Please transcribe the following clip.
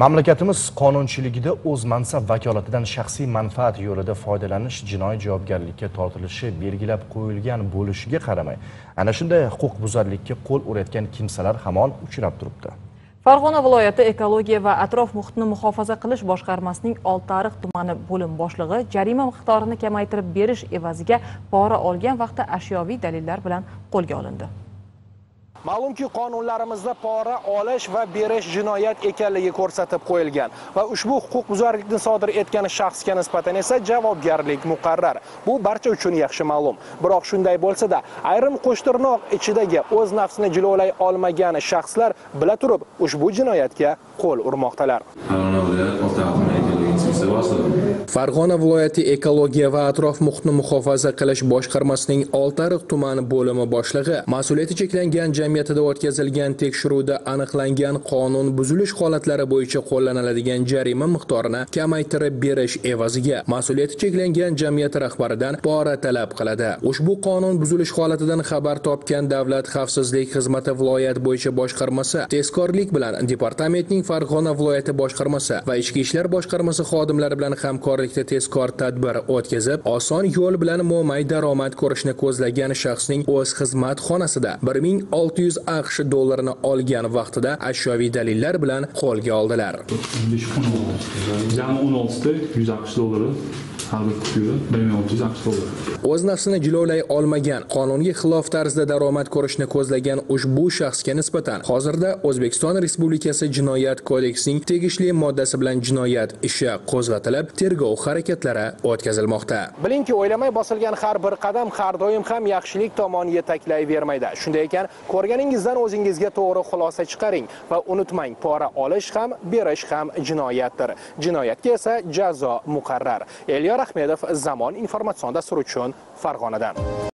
mamlakatimiz qonunchiligida o'z mansab vakolatidan shaxsiy manfaat yo'lida foydalanish jinoiy javobgarlikka tortilishi belgilab qo'yilgan bo'lishiga qaramay ana shunday huquqbuzarlikka qo'l urayotgan kimsalar hamon uchrab turibdi. Farg'ona viloyati ekologiya va atrof muhitni muhofaza qilish boshqarmasining oltiariq tumani bo'lim boshlig'i jarima miqdorini kamaytirib berish evaziga pora olgan vaqtda ashyoviy dalillar bilan qo'lga olindi. Ma'lumki, qonunlarimizda pora olish va berish jinoyat ekanligi ko'rsatib qo'yilgan va ushbu huquqbuzarlikni sodir etgan shaxsga nisbatan esa javobgarlik muqarrar. Bu barcha uchun yaxshi ma'lum. Biroq shunday bo'lsa-da, ayrim qo'shtirnoq ichidagi o'z nafsini jilovlay olmagan shaxslar bila turib ushbu jinoyatga qo'l urmoqdalar. Farg'ona viloyati ekologiya va atrof muhitni muhofaza qilish boshqarmasining oltiariq tumani bo'limi boshlig'i mas'uliyati cheklangan jamiyatida o'tkazilgan tekshiruvda aniqlangan qonun buzilish holatlari bo'yicha qo'llaniladigan jarima miqdorini kamaytirib berish evaziga mas'uliyati cheklangan jamiyat rahbaridan pora talab qiladi. Ushbu qonun buzilish holatidan xabar topgan davlat xavfsizlik xizmati viloyat bo'yicha boshqarmasi tezkorlik bilan departamentning farg'ona viloyati boshqarmasi va ichki ishlar boshqarmasi xodimlari bilan hamkorlikda tezkor tadbir o'tkazib oson yo'l bilan mo'may daromad ko'rishni ko'zlagan shaxsning o'z xizmat xonasida 1600 aqsh dollarini olgan vaqtida ashyoviy dalillar bilan qo'lga oldilar. Jami 16 ta 100 aqsh dollari har bir kupyura 1600 aqsh dollari o'z nafsini jilovlay olmagan qonunga xilof tarzda daromad ko'rishni ko'zlagan ushbu shaxsga nisbatan hozirda o'zbekiston respublikasi jinoyat kodeksining tegishli moddasi bilan jinoyat ishi qo'zg'atilib tergov harakatlari o'tkazilmoqda Bilingki, o'ylamay bosilgan har bir qadam har doim ham yaxshilik tomon yetaklayvermaydi. Shunday ekan, ko'rganingizdan o'zingizga to'g'ri xulosa chiqaring va unutmang, pora olish ham, berish ham jinoyatdir. Jinoyatga esa jazo muqarrar. Elyor Ahmedov Zamon informatsion dasturi uchun Farg'onadan.